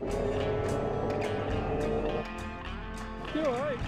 You're alright?